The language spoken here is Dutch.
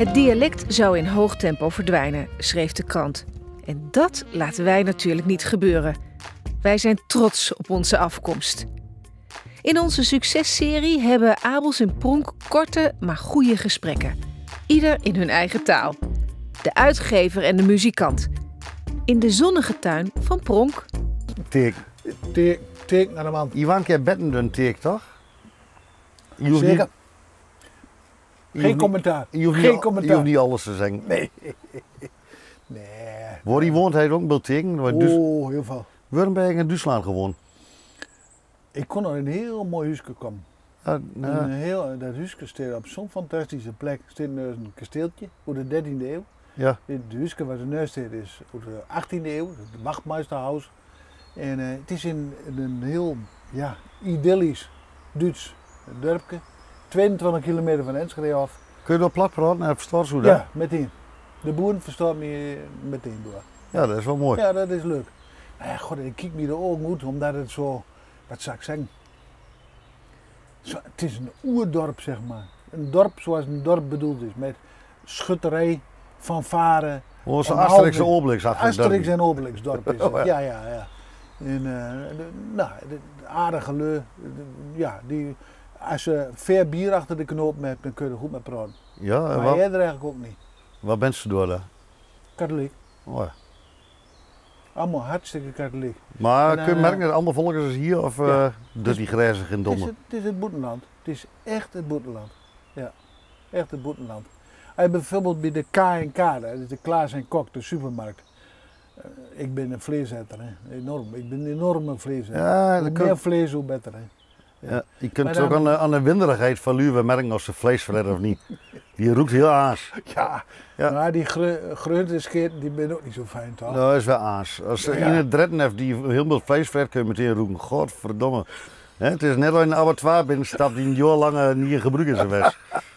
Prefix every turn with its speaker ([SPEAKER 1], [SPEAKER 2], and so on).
[SPEAKER 1] Het dialect zou in hoog tempo verdwijnen, schreef de krant. En dat laten wij natuurlijk niet gebeuren. Wij zijn trots op onze afkomst. In onze successerie hebben Abels en Pronk korte maar goede gesprekken. Ieder in hun eigen taal. De uitgever en de muzikant. In de zonnige tuin van Pronk.
[SPEAKER 2] Teek.
[SPEAKER 3] Teek, teek naar de man.
[SPEAKER 2] Een keer betten een teek, toch?
[SPEAKER 3] Zeker. Geen
[SPEAKER 2] niet-
[SPEAKER 3] commentaar.
[SPEAKER 2] Je hoeft,
[SPEAKER 3] Geen
[SPEAKER 2] niet,
[SPEAKER 3] commentaar.
[SPEAKER 2] je hoeft niet alles te zeggen.
[SPEAKER 3] Nee. Nee.
[SPEAKER 2] Waar die woont, hij ook tegen. Waar dus,
[SPEAKER 3] Oh, heel veel.
[SPEAKER 2] Württemberg en Duitsland gewoon.
[SPEAKER 3] Ik kon naar een heel mooi huisje komen.
[SPEAKER 2] Ja, nou,
[SPEAKER 3] Een heel, dat huisje staat op zo'n fantastische plek. Er een kasteeltje uit de 13e eeuw.
[SPEAKER 2] ja.
[SPEAKER 3] Dit huisje waar de staat is uit de 18e eeuw. Het wachtmeisterhuis. En eh, het is in, in een heel ja, idyllisch Duits dorpje. 22 kilometer van Enschede af.
[SPEAKER 2] Kun je dat plat praten en verstaan ze hoe dat?
[SPEAKER 3] Ja, meteen. De boeren verstaan me meteen door.
[SPEAKER 2] Ja, dat is wel mooi.
[SPEAKER 3] Ja, dat is leuk. Nou ja, god, ik kijk me de ogen uit, omdat het zo, wat zou ik zeggen? Zo, het is een oerdorp, zeg maar. Een dorp zoals een dorp bedoeld is, met schutterij, fanfare,
[SPEAKER 2] Onze Asterix en Obelix
[SPEAKER 3] Asterix en Obelix dorp is het.
[SPEAKER 2] Oh, ja.
[SPEAKER 3] Ja, ja, ja. En, eh, de, nou, de, de aardige leu, de- ja, die, als je ver bier achter de knoop hebt, dan kun je er goed mee praten.
[SPEAKER 2] Ja, en
[SPEAKER 3] Maar
[SPEAKER 2] waar,
[SPEAKER 3] jij er eigenlijk ook niet.
[SPEAKER 2] waar ben je door daar?
[SPEAKER 3] Katholiek.
[SPEAKER 2] Oh, ja.
[SPEAKER 3] Allemaal hartstikke katholiek.
[SPEAKER 2] Maar kun je
[SPEAKER 3] eh,
[SPEAKER 2] merken dat andere volkers is hier of
[SPEAKER 3] ja.
[SPEAKER 2] eh dus die
[SPEAKER 3] Het is,
[SPEAKER 2] domme?
[SPEAKER 3] het, het is het boetenland. Het is echt het boetenland. Ja, echt het boetenland. Hij bijvoorbeeld bij de K&K, dat is de Klaas en Kok, de supermarkt. Eh, ik ben een vleeseter, hè. enorm. Ik ben een enorme vleeseter.
[SPEAKER 2] Ja,
[SPEAKER 3] hoe meer vlees, hoe beter. Hè.
[SPEAKER 2] Ja, je kunt
[SPEAKER 3] Maar
[SPEAKER 2] ook
[SPEAKER 3] dan-
[SPEAKER 2] aan de, aan de winderigheid van Luwe merken of ze vlees verredden of niet. Die roept heel aans.
[SPEAKER 3] Ja,
[SPEAKER 2] Ja.
[SPEAKER 3] maar die groentescheet, die ben ook niet zo fijn, toch?
[SPEAKER 2] Dat is wel aans. Als er
[SPEAKER 3] Ja.
[SPEAKER 2] in het dretten heeft die heel veel vlees verredt, kun je meteen roepen. Godverdomme. Het is net als een abattoir binnenstapt die een jaar lang eh, niet in gebruik is geweest.